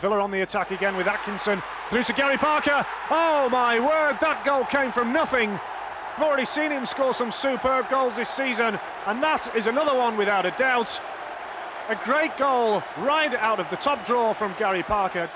Villa on the attack again with Atkinson through to Gary Parker. Oh my word, that goal came from nothing. I've already seen him score some superb goals this season, and that is another one without a doubt. A great goal right out of the top drawer from Gary Parker.